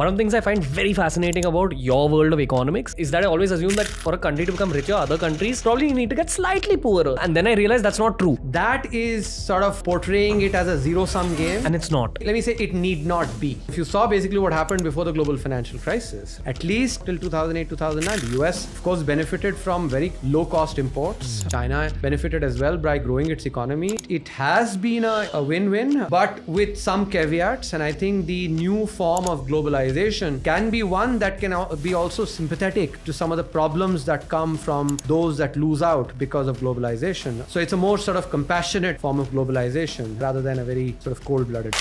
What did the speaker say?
One of the things I find very fascinating about your world of economics is that I always assume that for a country to become richer, other countries probably need to get slightly poorer. And then I realize that's not true. That is sort of portraying it as a zero sum game. And it's not. Let me say it need not be. If you saw basically what happened before the global financial crisis, at least till 2008 2009, the US, of course, benefited from very low cost imports. China benefited as well by growing its economy. It has been a, a win win, but with some caveats. And I think the new form of globalization can be one that can be also sympathetic to some of the problems that come from those that lose out because of globalization. So it's a more sort of compassionate form of globalization rather than a very sort of cold blooded.